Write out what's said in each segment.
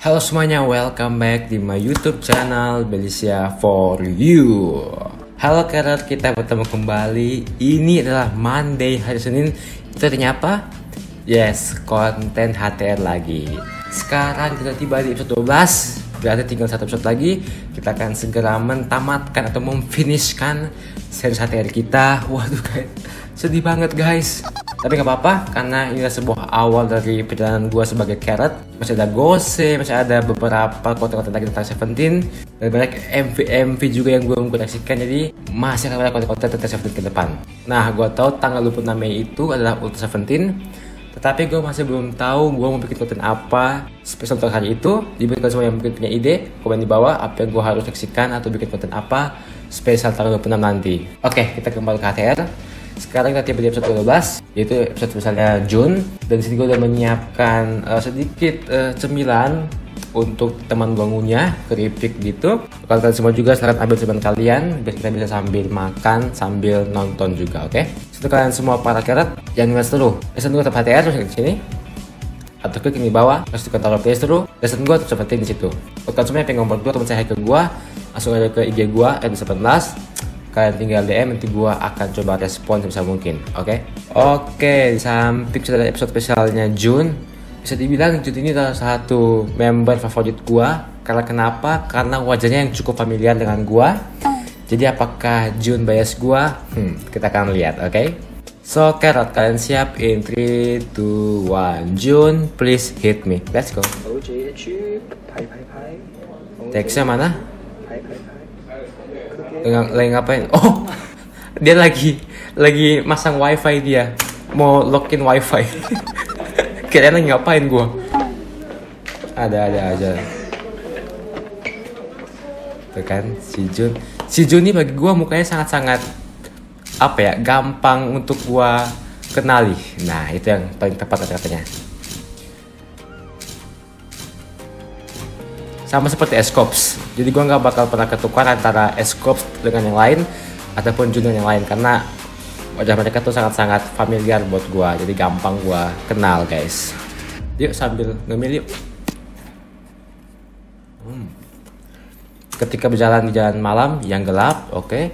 Halo semuanya, welcome back di my YouTube channel Belisia for You. Halo karat, kita bertemu kembali. Ini adalah Monday hari Senin. Itu artinya? Yes, konten HTR lagi. Sekarang kita tiba di episode 12. Berarti tinggal satu episode lagi. Kita akan segera mentamatkan atau memfinishkan series HTR kita. Waduh, guys. Sedih banget guys. Tapi nggak apa-apa karena ini adalah sebuah awal dari perjalanan gue sebagai carrot. Masih ada Gose, masih ada beberapa konten-konten lagi tentang Seventeen dan banyak MV-MV juga yang gue mengkoneksikan. Jadi masih akan ada konten-konten tentang Seventeen ke depan. Nah, gue tahu tanggal 26 Mei itu adalah Ultra Seventeen. Tetapi gue masih belum tahu gue mau bikin konten apa spesial untuk hari itu. Kalian semua yang mungkin punya ide, komen di bawah apa yang gue harus saksikan atau bikin konten apa spesial tanggal 26 nanti. Oke, kita kembali ke HTR. Sekarang kita tiba di episode 12 yaitu episode misalnya June dan sini gue udah menyiapkan uh, sedikit uh, cemilan untuk teman gue ngunyah keripik gitu. Kalau kalian semua juga silahkan ambil cemilan kalian biar kita bisa sambil makan sambil nonton juga oke? Okay? Untuk kalian semua para keret jangan ngeliat dulu lesson gue tetap HTR terus di sini. Atau klik ini bawah terus tekan taruh play dulu. Lesson gue tetap seperti di situ. Untuk kalian semua yang pengen ngobrol gue teman saya ke gue langsung aja ke IG gue ed18 kalian tinggal DM nanti gua akan coba respon sebisa mungkin oke okay? oke okay, samping sudah episode spesialnya June bisa dibilang June ini adalah satu member favorit gua karena kenapa karena wajahnya yang cukup familiar dengan gua jadi apakah June bias gua hmm, kita akan lihat oke okay? So, Carrot, kalian siap? In 3, 2, 1, June, please hit me. Let's go. Teksnya mana? Lagi, lagi ngapain? Oh, dia lagi lagi masang wifi dia. Mau login wifi. Kayaknya lagi ngapain gua? Ada ada aja. Tuh kan si Jun. Si Jun ini bagi gua mukanya sangat-sangat apa ya? Gampang untuk gua kenali. Nah, itu yang paling tepat katanya. Sama seperti Escops. Jadi gue nggak bakal pernah ketukar antara Escops dengan yang lain ataupun Juno yang lain karena wajah mereka tuh sangat-sangat familiar buat gue. Jadi gampang gue kenal guys. Yuk sambil ngemil yuk. Hmm. Ketika berjalan di jalan malam yang gelap, oke. Okay.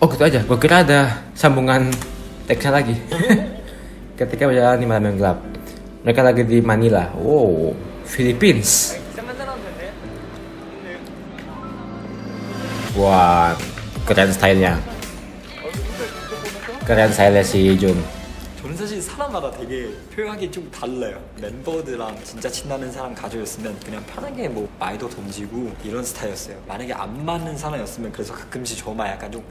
Oh gitu aja, gue kira ada sambungan teksnya lagi ketika berjalan di malam yang gelap mereka lagi di Manila wow Philippines wah keren stylenya keren stylenya si Jun 저는 사실 사람마다 되게 표현하기 좀 달라요. 멤버들랑 진짜 친나는 사람 가족이었으면 그냥 편하게 뭐 말도 던지고 이런 스타일이었어요. 만약에 안 맞는 사람이었으면 그래서 가끔씩 저만 약간 좀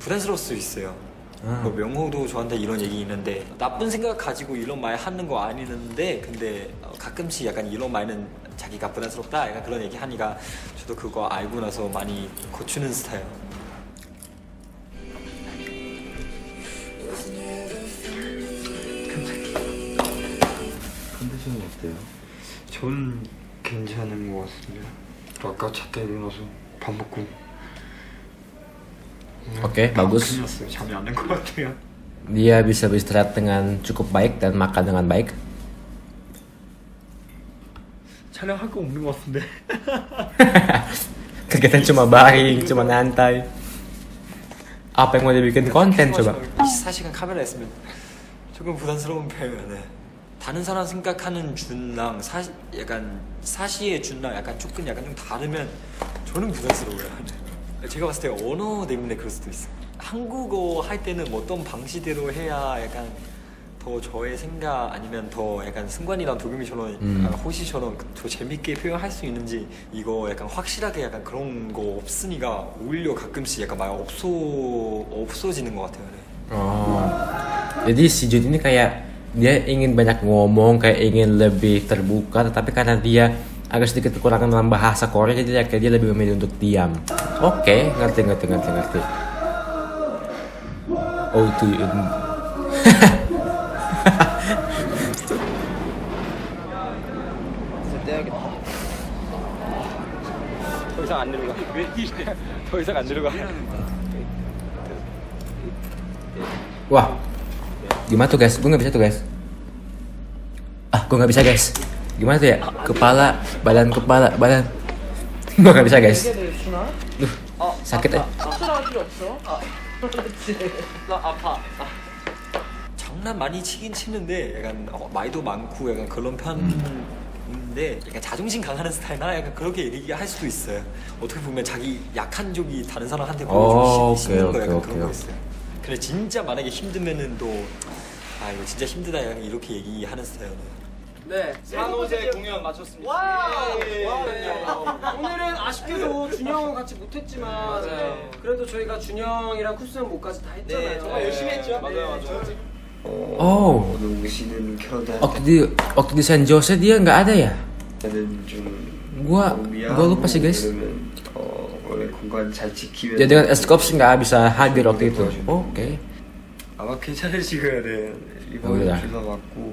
부담스러울 수 있어요. 음. 뭐 명호도 저한테 이런 얘기 있는데 나쁜 생각 가지고 이런 말 하는 거 아니는데 근데 가끔씩 약간 이런 말은 자기가 부담스럽다 약간 그런 얘기 하니까 저도 그거 알고 나서 많이 고추는 스타일. 컨디션은 어때요? 전 괜찮은 것 같습니다. 아까 잤다 일어나서 밥 먹고 Oke, okay, bagus. Dia bisa beristirahat dengan cukup baik dan makan dengan baik. 촬영할 거 없는 것 같은데. Kegiatan cuma baring, cuma nyantai. Apa yang mau dibikin konten coba? 24시간 카메라 있으면 조금 부담스러운 표현이네. 다른 사람 생각하는 준랑 사 약간 사시의 준랑 약간 조금 약간 좀 다르면 저는 부담스러워요. 제가 봤을 때 언어 때문에 그럴 수도 있어. 한국어 할 때는 뭐 어떤 방식대로 해야 약간 더 저의 생각 아니면 더 약간 승관이랑 도겸이처럼 음. 호시처럼 더 재밌게 표현할 수 있는지 이거 약간 확실하게 약간 그런 거 없으니까 오히려 가끔씩 약간 말 없어 없어지는 것 같아요. 네. Oh, jadi si Jun ini kayak dia ingin banyak ngomong, kayak ingin lebih terbuka, tetapi karena dia agak sedikit kekurangan dalam bahasa Korea jadi kayak dia lebih memilih untuk diam oke okay, ngerti ngerti ngerti ngerti oh itu 더 이상 안 내려가. 더 이상 안 내려가. Wah, gimana tuh guys? Gue nggak bisa tuh guys. Ah, gue nggak bisa guys. Gimana tuh ya? Kepala, badan, kepala, badan. gue nggak bisa guys. Duh, sakit ya. 나 아파. 장난 많이 치긴 치는데 약간 어, 말도 많고 약간 그런 편인데 약간 자존심 강하는 스타일나 약간 그렇게 얘기할 수도 있어요. 어떻게 보면 자기 약한 쪽이 다른 사람한테 어, 보여주고 싶는 거 오케이, 약간 오케이. 그런 거 있어요. 근데 진짜 만약에 힘들면은 또 아 이거 진짜 힘들다 약간 이렇게 얘기하는 스타일이에요. 네. 산호제 공연 마쳤습니다. 와! 와! 오늘은 아쉽게도 준영은 같이 못했지만 맞아요. 그래도 저희가 준영이랑 쿠스형 못까지 다 했잖아요. 네, 정말 열심히 했죠. 네. 맞아요, 맞아요. Oh, 오늘 오시는 캐나다 waktu di waktu di San Jose dia nggak ada ya? 는좀 Gua 너무 gua lupa sih guys. 왜냐면 어, 원래 공간 잘 지키면 Ya dengan Escops nggak bisa hadir waktu itu. Oke. 아마 괜찮으실 거야 네 Oh, 이번에. 주사 맞고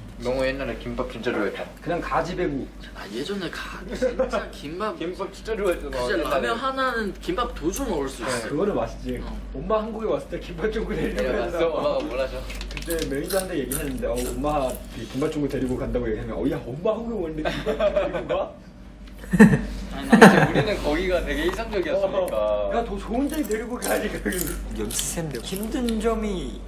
명호 옛날에 김밥 진짜 좋아했다. 그냥 가지배구. 아 예전에 가 진짜 김밥 김밥 진짜 좋아했잖아. 진짜 라면 하나는 김밥 두줄 먹을 수 있어. 그거는 맛있지. 엄마 한국에 왔을 때 김밥종구 데리고 내려갔어. 가더라고. 엄마가 뭐라죠? 그때 매니저한테 얘기했는데 어, 엄마 그 김밥종구 데리고 간다고 얘기하면 어야 엄마 한국에 오는데 김밥 데리고 가? 아니, 우리는 거기가 되게 이상적이었으니까. 야더 좋은 데 데리고 가야지. 연습생인데 힘든 점이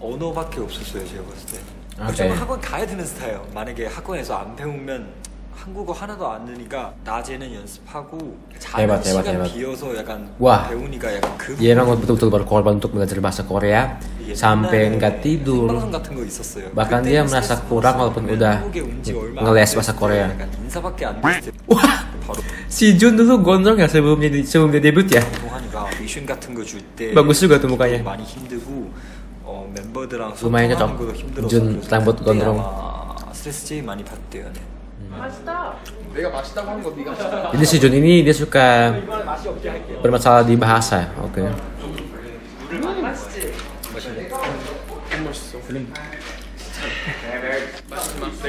언어밖에 없었어요 제가 봤을 때. 아, 무조건 네. 학원 가야 되는 스타일이에요. 만약에 학원에서 안 배우면 한국어 하나도 안 느니까 낮에는 연습하고 자는 Hebat, hebat, 시간 hebat. 비어서 약간 Wah. 배우니까 약간 그 Dia emang betul-betul berkorban untuk belajar bahasa Korea 옛날에 sampai nggak tidur. 생방송 같은 거 있었어요. Bahkan 그때는 dia merasa 스트레스 kurang 받았어요. walaupun udah 한국에 온지 얼마 안 ngeles 됐을 bahasa 때 Korea. 약간 인사밖에 안 됐을 때 바로 si Jun dulu gondrong ya sebelum dia sebelum dia debut ya? 동환이가 미션 같은 거 줄때 Bagus juga tuh mukanya. 많이 힘들고 어, 멤버들랑 lumayan 소통하는 cocok. 것도 힘들었어. 준 rambut gondrong. 스트레스 제일 많이 받대요. 네. 맛있다. 내가 맛있다고 한 거 네가 맛있다. Jadi si Jun ini dia suka bermasalah di bahasa. Oke. 맛있지?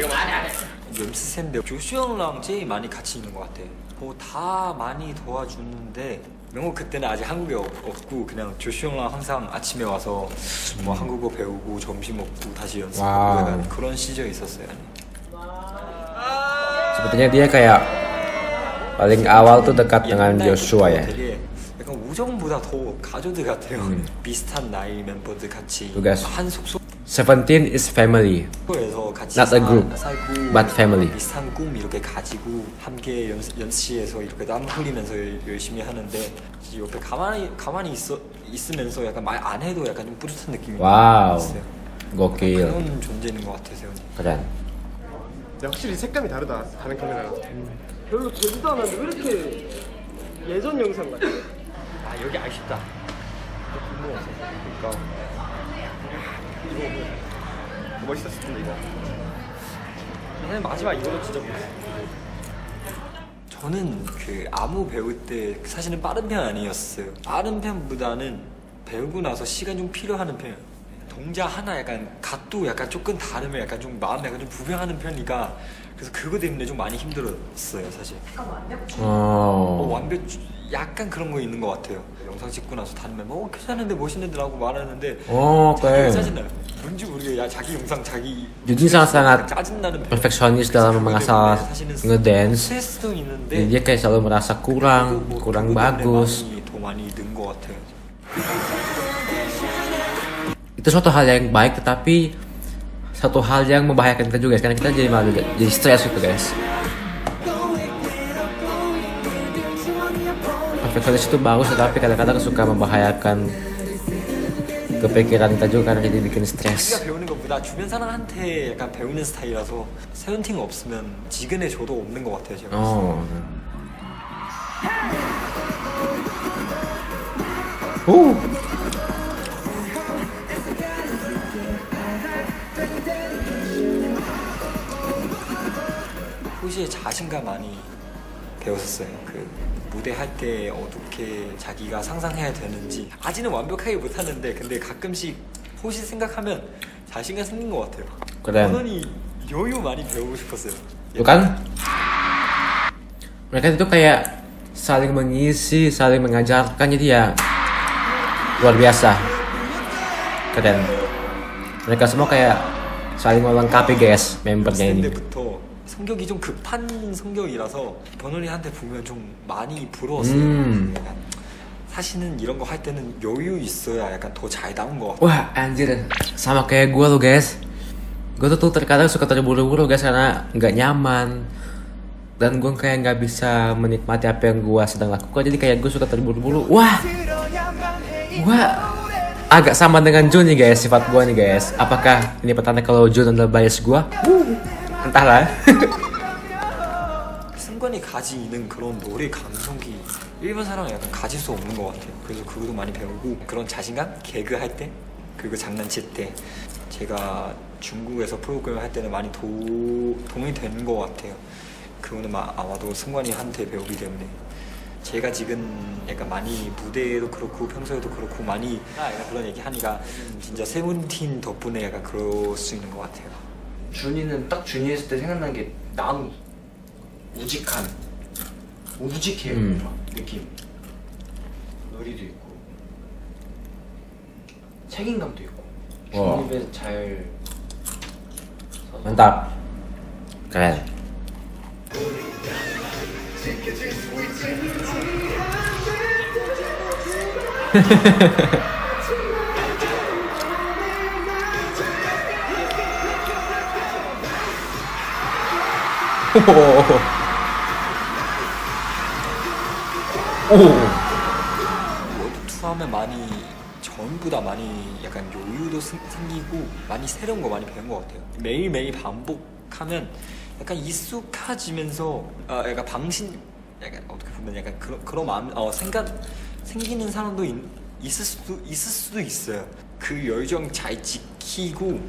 연 습생인데 조슈 형랑 제일 많이 같이 있는 것 같아. 뭐다 많이 도와주는데 명호 그때는 아직 한국에 없, 없고 그냥 조슈아 형이랑 항상 아침에 와서 뭐 한국어 배우고 점심 먹고 다시 연습하고 wow. 약간 그런 시절이 있었어요. Sepertinya dia kayak paling awal tuh dekat dengan Joshua ya. 되게 약간 우정보다 더 가족들 같아요. 비슷한 나이 멤버들 같이 Tugas. 한 숙소 Seventeen is family. Not a group, but family. 비슷한 꿈 이렇게 가지고 함께 연, 연습실에서 이렇게 땀 흘리면서 열심히 하는데 옆에 가만히 가만히 있어 있으면서 약간 말 안 해도 약간 좀 뿌듯한 느낌이 wow. 있어요. Gokil. 그런 존재인 것 같아요. 근데 확실히 색감이 다르다 다른 카메라랑 별로 되지도 않았는데 왜 이렇게 예전 영상 같아? 아 여기 아쉽다. 그러니까 멋있었을 텐데 이거 저는 마지막 이거도 진짜 못했어요. 저는 그 아무 배울 때 사실은 빠른 편 아니었어요. 빠른 편보다는 배우고 나서 시간 좀 필요하는 편. 동작 하나 약간 각도 약간 조금 다르면 약간 좀 마음 약간 좀 불편하는 편이가 그래서 그거 때문에 좀 많이 힘들었어요 사실. 어, Oh. 완벽 약간 그런 거 있는 것 같아요. 영상 찍고 나서 다른 멤버 어 괜찮은데 멋있는데라고 말하는데 Oh, 자기가 oke. 짜증나요. 뭔지 모르게 야 자기 영상 자기 Jadi sangat-sangat 짜증나는 perfeksionis dalam mengasah ngedance. 스트레스도 있는데 Jadi dia kayak selalu merasa kurang, 뭐 kurang 그거 때문에 bagus. 많이 더 많이 는 것 같아요. Itu suatu hal yang baik tetapi satu hal yang membahayakan kita juga guys. karena kita jadi malah jadi, jadi stres gitu guys. Perfeksionis itu bagus tetapi kadang-kadang suka membahayakan kepikiran kita juga karena jadi bikin stres. 배우는 것보다 주변 사람한테 약간 배우는 스타일이라서 세븐틴 없으면 지근에 저도 없는 것 같아요 제가. Oh. Uh. 호시의 자신감 많이 배웠었어요. 그 무대 할 때 어떻게 자기가 상상해야 되는지 아직은 완벽하게 못하는데 근데 가끔씩 혹시 생각하면 자신감 생긴 것 같아요. Keren. 저는 여유 많이 배우고 싶었어요. Tuh kan? Mereka itu kayak saling mengisi, saling mengajarkan jadi ya luar biasa. Keren. Mereka semua kayak saling melengkapi guys membernya ini. 때부터 성격이 좀 급한 성격이라서 번원이한테 보면 좀 많이 부러웠어요. 음. 약간 사실은 이런 거 할 때는 여유 있어야 약간 더 잘 나온 것 같아요. Wah anjir sama kayak gue lo guys Gue tuh, tuh terkadang suka terburu-buru guys karena nggak nyaman Dan gue kayak nggak bisa menikmati apa yang gue sedang lakukan Jadi kayak gue suka terburu-buru Wah Wah Agak sama dengan Jun nih guys sifat gue nih guys Apakah ini petanda kalau Jun adalah bias gue? Entahlah 승관이 가지는 그런 노래 감성기 일반 사람은 약간 가질 수 없는 것 같아요. 그래서 그것도 많이 배우고 그런 자신감, 개그 할 때, 그리고 장난칠 때 제가 중국에서 프로그램 할 때는 많이 도, 동이 되는 것 같아요. 그거는 마- 아마도 승관이한테 배우기 때문에 제가 지금 약간 많이 무대에도 그렇고 평소에도 그렇고 많이 아, 그런 얘기 하니까 진짜 세븐틴 덕분에 약간 그럴 수 있는 것 같아요. 준이는 딱 준이 했을 때 생각난 게 나무. 우직한 우직해요. 음. 뭔가 느낌. 의리도 있고. 책임감도 있고. 와. 준이 입에 잘 Keren 월 드 투어하면 많이 전부 다 많이 약간 여유도 생- 생기고 많이 새로운 거 많이 배운 것 같아요. 매일 매일 반복하면 약간 익숙해지면서 아 약간 방신 약간 어떻게 보면 약간 그런 그런 마음 어 생각 생기는 사람도 있, 있을 수도 있을 수도 있어요. 그 열정 잘 지키고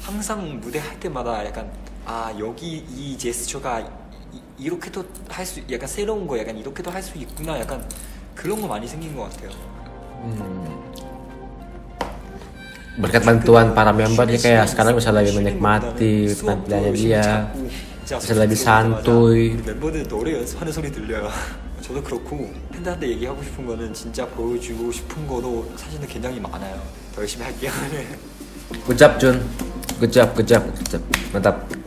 항상 무대 할 때마다 약간 아 여기 이 제스처가 이- 이 렇게도 할 수 약간 새로운 거 약간 이렇게도 할 수 있구나 약간 그런 거 많이 생긴 것 같아요. Berkat bantuan para member dia kayak sekarang bisa lebih menikmati penampilannya dia bisa lebih santuy 멤버들 노래 연습하는 소리 들려요. 저도 그렇고 팬들한테 얘기하고 싶은 거는 진짜 보여주고 싶은 거도 사실은 굉장히 많아요. 더 열심히 할게요. Job, good job, good job. Mantap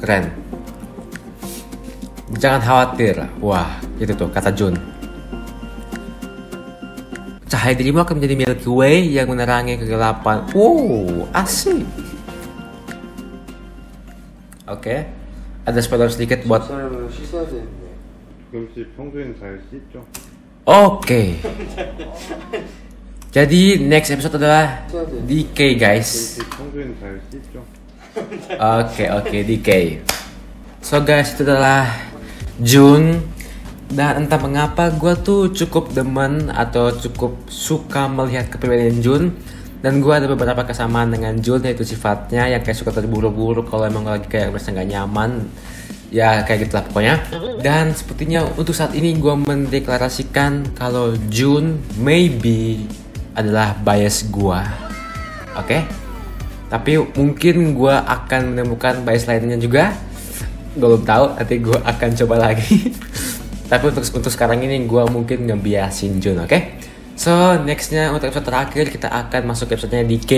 keren jangan khawatir wah itu tuh kata Jun cahaya dirimu akan menjadi Milky Way yang menerangi kegelapan wow asik oke okay. ada spoiler sedikit buat Oke. Okay. Jadi next episode adalah DK guys. Oke oke DK. So guys itu adalah Jun. Dan entah mengapa gue tuh cukup demen atau cukup suka melihat kepribadian Jun. Dan gue ada beberapa kesamaan dengan Jun yaitu sifatnya yang kayak suka terburu-buru kalau emang lagi kayak merasa nggak nyaman. Ya kayak gitulah pokoknya. Dan sepertinya untuk saat ini gue mendeklarasikan kalau Jun maybe adalah bias gue oke? okay? Tapi mungkin gue akan menemukan bias lainnya juga belum tahu nanti gue akan coba lagi. Tapi untuk untuk sekarang ini gue mungkin ngebiasin Jun oke? So nextnya untuk episode terakhir kita akan masuk episodenya DK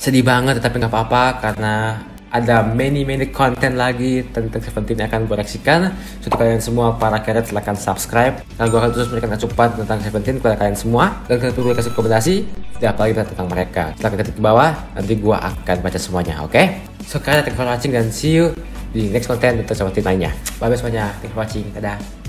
sedih banget tetapi nggak apa-apa karena ada many many konten lagi tentang Seventeen yang akan gue reaksikan untuk kalian semua para karet silahkan subscribe. Dan gue akan terus memberikan asupan tentang Seventeen kepada kalian semua. Dan kalian perlu kasih rekomendasi tidak apalagi tentang mereka. Silahkan ketik ke bawah nanti gue akan baca semuanya oke? So kalian thank for watching dan see you di next konten tentang Seventeen lainnya. Bye bye semuanya. Thank for watching. Dadah